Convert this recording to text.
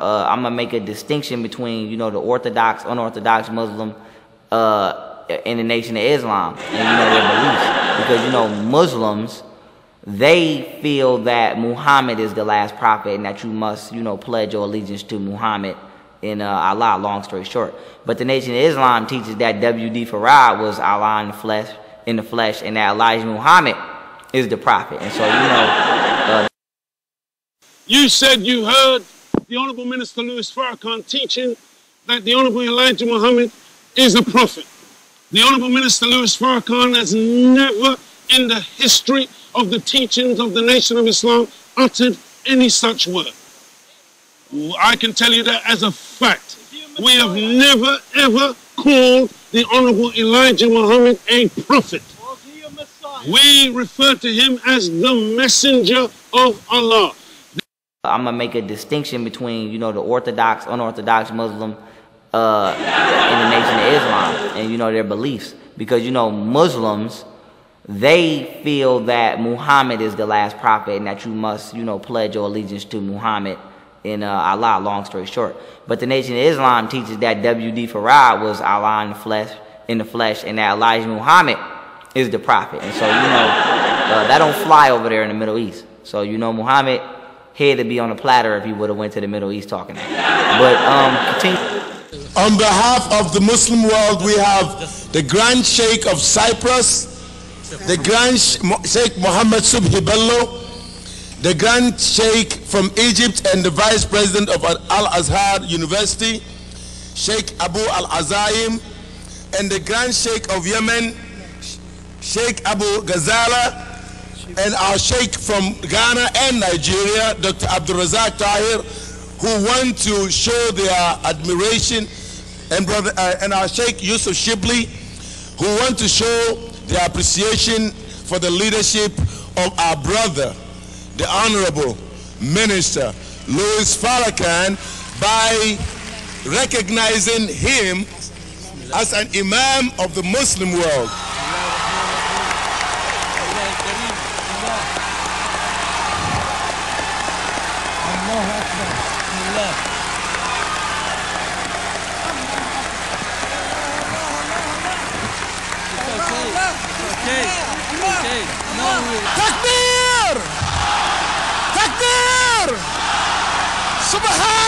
Uh, I'm gonna make a distinction between you know the Orthodox, unorthodox Muslim uh, in the Nation of Islam, and you know their beliefs, because you know Muslims they feel that Muhammad is the last prophet and that you must you know pledge your allegiance to Muhammad in uh, Allah. Long story short, but the Nation of Islam teaches that W.D. Farad was Allah in the flesh, in the flesh, and that Elijah Muhammad is the prophet, and so you know. Uh, you said you heard the Honorable Minister Louis Farrakhan teaching that the Honorable Elijah Muhammad is a prophet. The Honorable Minister Louis Farrakhan has never in the history of the teachings of the Nation of Islam uttered any such word. I can tell you that as a fact. We have never ever called the Honorable Elijah Muhammad a prophet. We refer to him as the messenger of Allah. I'm gonna make a distinction between you know the Orthodox, unorthodox Muslim uh, in the Nation of Islam, and you know their beliefs, because you know Muslims they feel that Muhammad is the last prophet and that you must you know pledge your allegiance to Muhammad in uh, Allah. Long story short, but the Nation of Islam teaches that W.D. Farad was Allah in the flesh, in the flesh, and that Elijah Muhammad is the prophet, and so you know uh, that don't fly over there in the Middle East. So you know Muhammad head to be on a platter if he would have went to the Middle East talking. But um, continue. On behalf of the Muslim world, we have the Grand Sheikh of Cyprus, the Grand Sheikh Mohammed Subhi Bello, the Grand Sheikh from Egypt and the Vice President of Al-Azhar University, Sheikh Abu Al-Azaim, and the Grand Sheikh of Yemen, Sheikh Abu Ghazala, and our Sheikh from Ghana and Nigeria, Dr. Abdul Razak Tahir, who want to show their admiration, and, brother, uh, and our Sheikh Yusuf Shibli, who want to show their appreciation for the leadership of our brother, the Honorable Minister Louis Farrakhan, by recognizing him as an Imam of the Muslim world. Bom. Okay. Okay. No Takbir! Takbir! Subhan